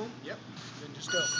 one? Yep. Then just go.